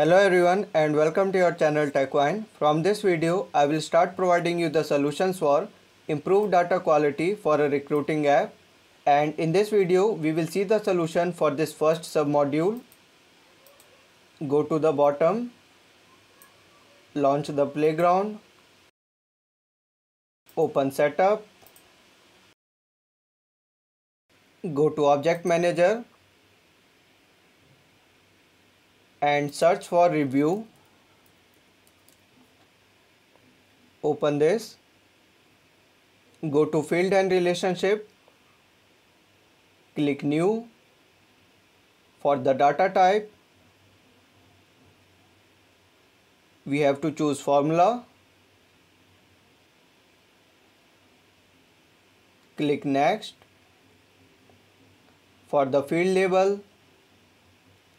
Hello everyone and welcome to your channel Tech Vine. From this video, I will start providing you the solutions for improved data quality for a recruiting app. And in this video, we will see the solution for this first submodule. Go to the bottom, launch the playground, open setup, go to object manager and search for review. Open this. Go to field and relationship. Click new. For the data type we have to choose formula. Click next. For the field label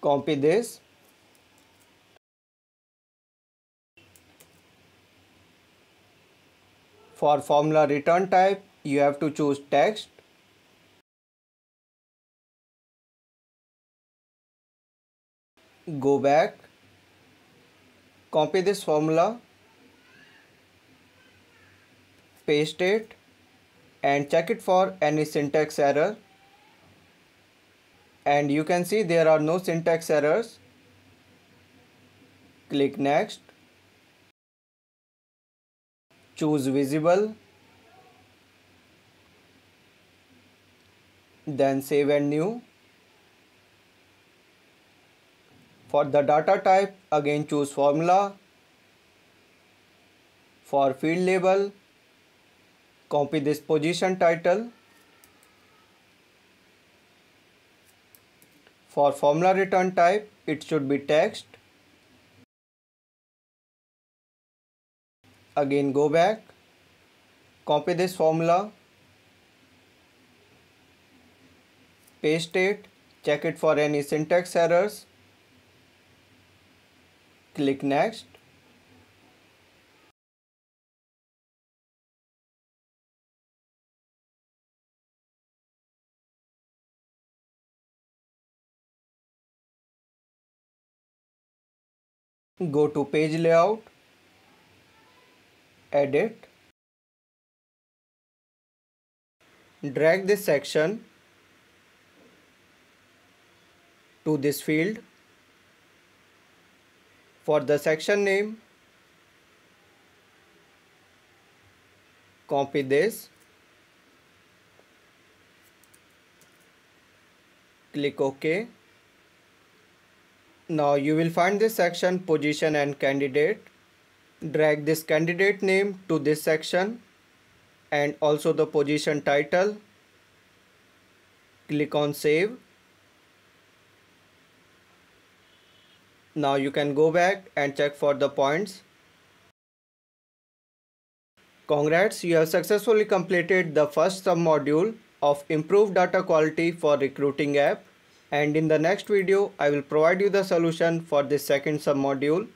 copy this For formula return type, you have to choose text. Go back, copy this formula, paste it. And check it for any syntax error. And you can see there are no syntax errors. Click next choose visible then save and new. For the data type again choose formula. For field label copy this position title. For formula return type it should be text again go back. Copy this formula. Paste it. Check it for any syntax errors. Click next. Go to page layout edit drag this section to this field. For the section name copy this click ok. Now you will find this section position and candidate drag this candidate name to this section and also the position title. Click on save. Now you can go back and check for the points. Congrats you have successfully completed the first submodule of improved data quality for recruiting app. And in the next video I will provide you the solution for this second submodule